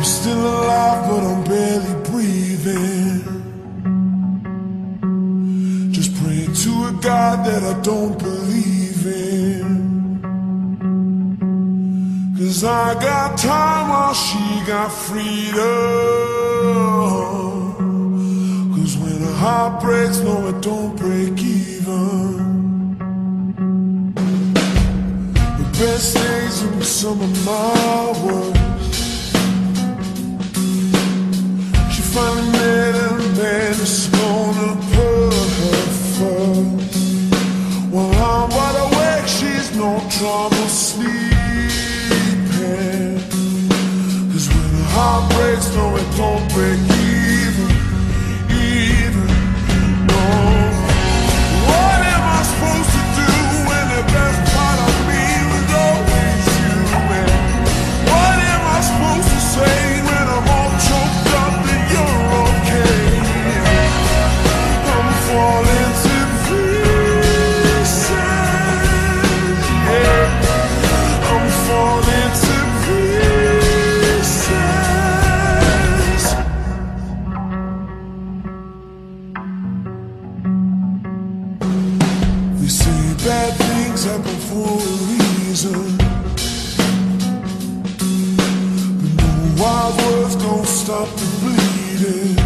I'm still alive, but I'm barely breathing. Just praying to a God that I don't believe in. Cause I got time while she got freedom. Cause when a heart breaks, no, it don't break even. The best days will be some of my worst. Finally met a man gonna her first. I'm wide awake, she's no trouble sleeping. Cause when a heart breaks, no, it don't break stop the bleeding.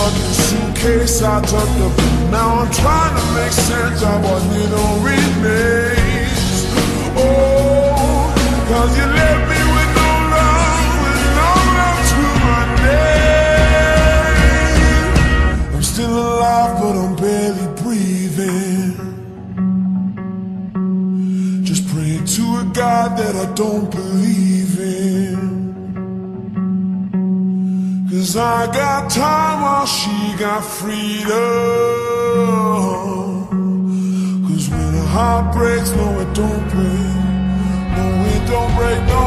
Took the suitcase, I took the. Now I'm trying to make sense of what little remains. Oh, cause you left me with no love, with no love to my name. I'm still alive, but I'm barely breathing. Just praying to a God that I don't believe in. Cause I got time while she got freedom. Cause when a heart breaks, no, it don't break. No, it don't break, no,